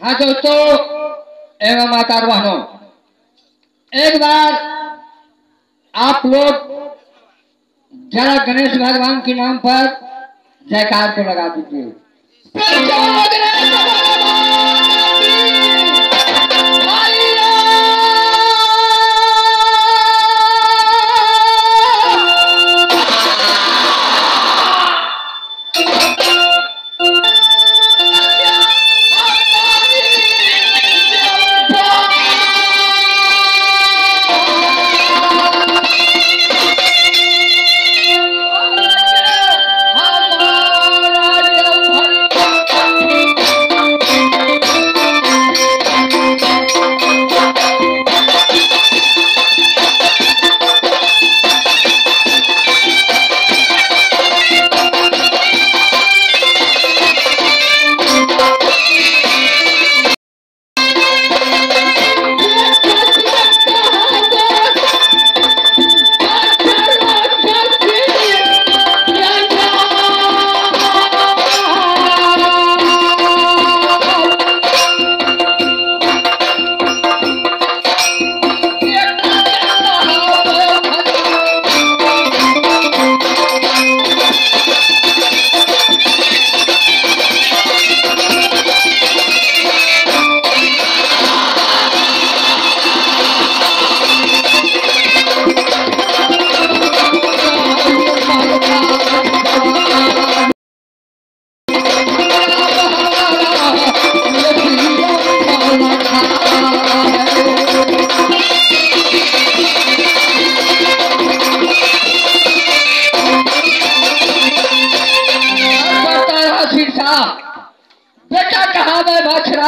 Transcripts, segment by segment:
हाँ दोस्तों एवं माता बहनों एक बार आप लोग जरा गणेश भगवान के नाम पर जयकार को लगा दीजिए। Pero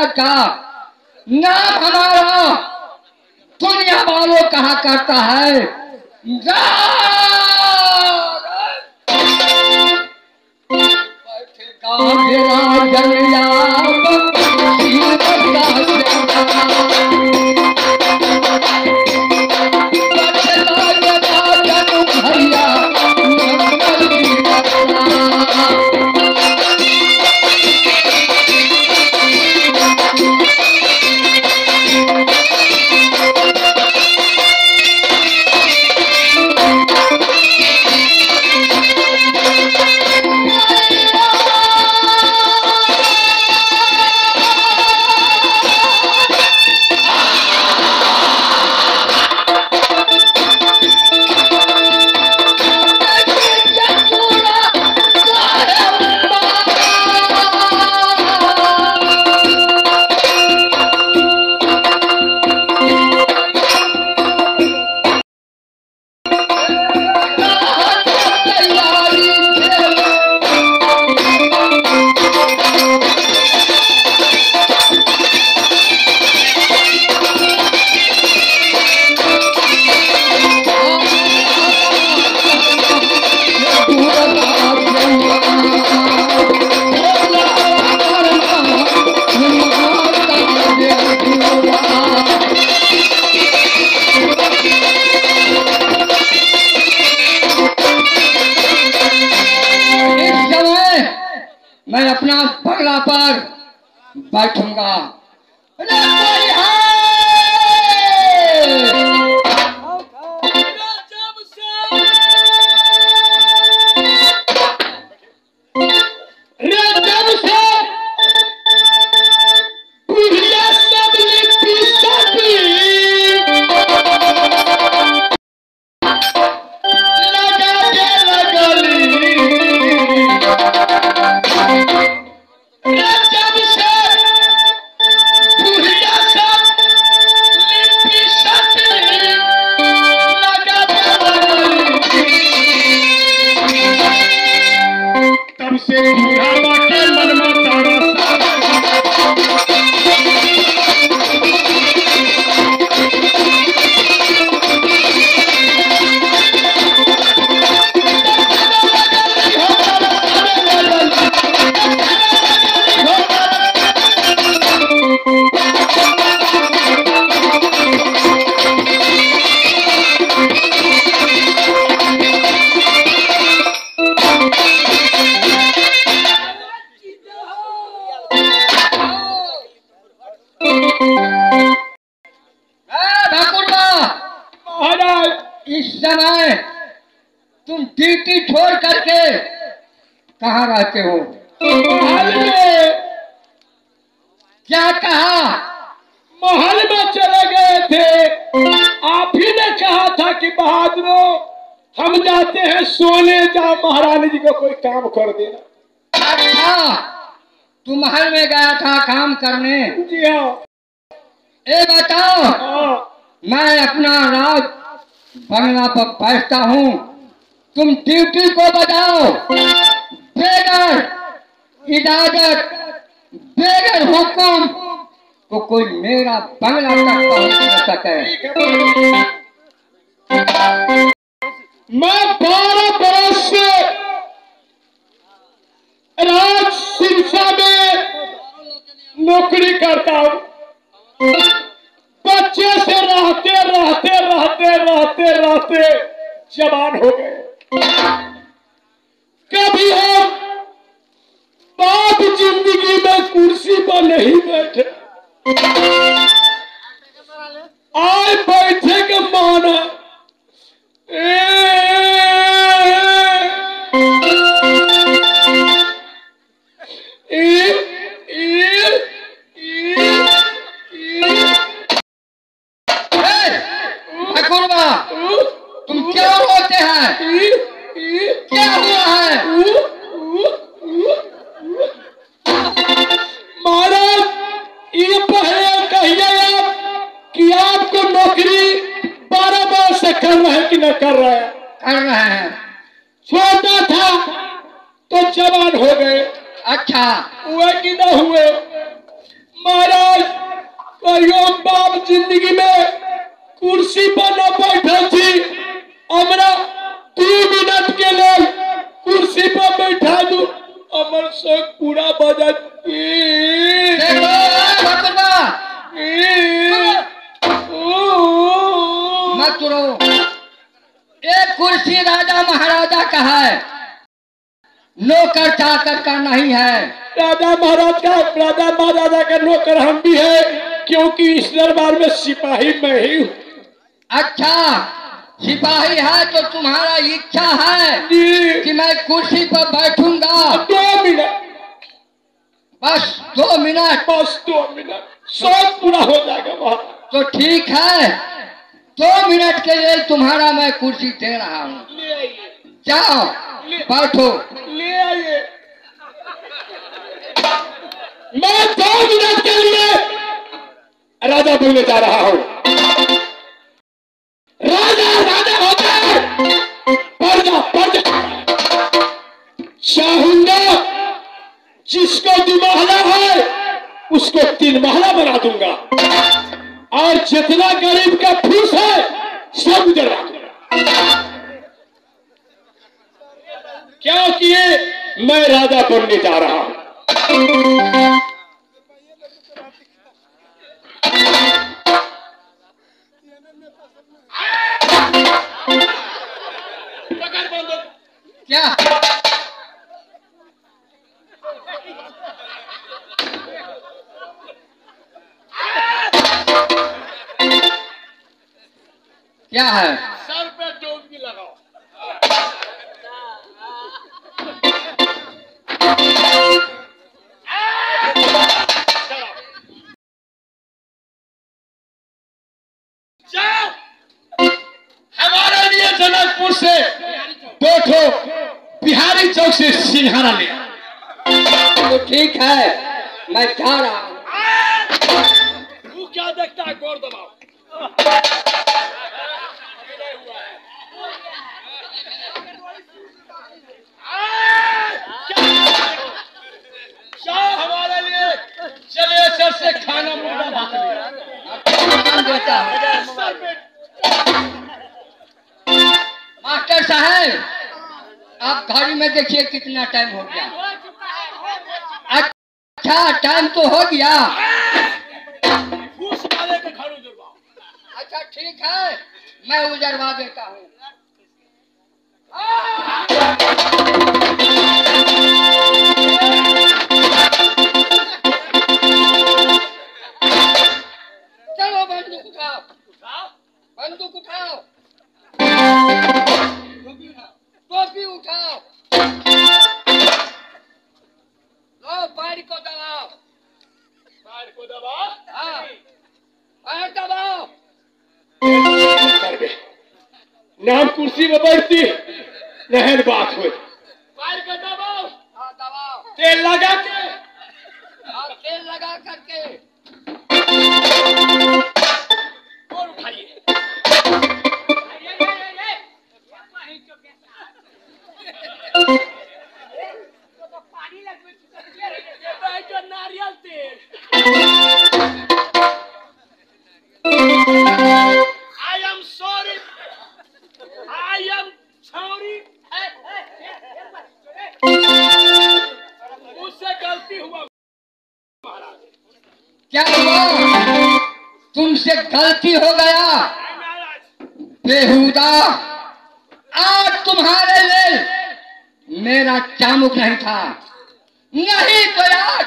है का नाम हमारा। दुनिया वालों कहा करता है भैया मैं अपना बंगला पर बैठूँगा। ड्यूटी छोड़ करके कहा रहते हो? महल में क्या कहा? महल में चले गए थे। आप ही ने कहा था कि बहादुरों हम जाते हैं सोने जाओ महारानी जी को कोई काम कर देना। अच्छा तू महल में गया था काम करने। जी हाँ। ए बताओ। हाँ। मैं अपना राज बंगला पर बैठता हूँ। तुम ड्यूटी को बताओ बेगर इजाज़त बेगर हुक्म तो कोई मेरा बंगला तक पहुँच सके। मैं बारह बरस से राज सिरसा में नौकरी करता हूँ। बच्चे से रहते रहते रहते रहते रहते जवान हो गए। रहे कि न कर रहे हैं कर रहे हैं। छोटा था तो जवान हो गए। अच्छा हुए कि न हुए? महाराज कहियो बाप ज़िंदगी में कुर्सी पर न बैठल थी। हमरा दू मिनट के लिए कुर्सी पर बैठा दू। अमर से पूरा बजट कुर्सी राजा महाराजा का है। नौकर चाकर का नहीं है। राजा महाराज का राजा महाराजा का नौकर हम भी है क्योंकि इस दरबार में सिपाही मैं ही हूँ। अच्छा सिपाही है तो तुम्हारा इच्छा है कि मैं कुर्सी पर बैठूँगा। दो मिनट। बस दो मिनट। बस दो मिनट। सब पूरा हो जाएगा वहाँ। तो ठीक है। दो मिनट के लिए तुम्हारा मैं कुर्सी दे रहा हूँ। जाओ, बैठो। मैं दो मिनट के लिए राजा बोलने जा रहा हूँ। राजा राजा होता है। प्रजा प्रजा चाहूँगा जिसको दुमहला है, उसको तीन महला बना दूँगा। और जितना गरीब का फूस है, सब जरा क्या किए मैं राजा बनने जा रहा हूँ। से सिंघारा तो ठीक है मैं जा रहा हूँ। तू क्या देखता है गौर दबाओ। देखिए कितना टाइम हो गया। अच्छा टाइम तो हो गया। अच्छा ठीक है। मैं उजरवा देता हूँ। हाँ। पैर दबाओ करबे नाम कुर्सी में बैठती रहन बात हो पैर को दबाओ। हाँ दबाओ। तेल लगा के। हाँ तेल लगा करके। और उठाइए। नारियल तेल I am sorry I am sorry मुझसे गलती हुआ। क्या हुआ? तुमसे गलती हो गया। बेहुदा आज तुम्हारे लिए मेरा चामुक नहीं था? नहीं तो आज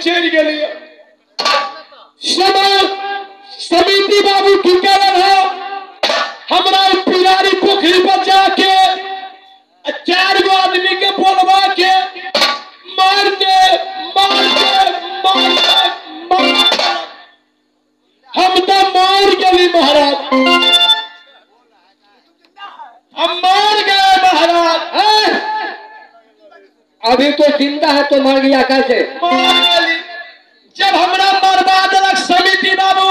हमर भैंसी चल गेलिए समिति बाबू की कारण है। हमरा पिरारी पोखरी पर जाके चार गो आदमी के बोलवा के मार दे मार दे मार दे, मार हम तो मार गए महाराज। हम मार गए महाराज। अभी तो ज़िंदा है तो मर गया कैसे? मार गए जब हमरा मरवा देलक समिति बाबू।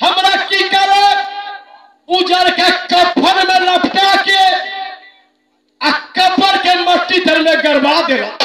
हमरा की करक उजर के कफन में लपटा के आ कबर के मट्टी तर में गड़बा देलक।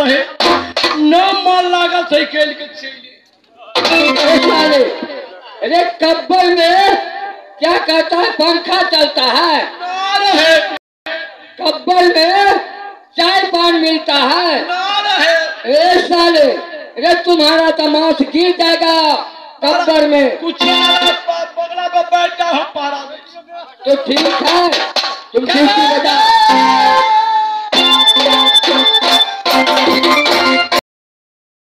रहे। न मन लागल खेल के चली अरे कब्बल में क्या कहता है? पंखा चलता है। कब्बल में चाय पान मिलता है। ए साले अरे तुम्हारा तमाश गिर जाएगा कब्बर में। कुछ बगला पर बैठा पारा तो ठीक है तुम ड्यूटी बजा Thank you.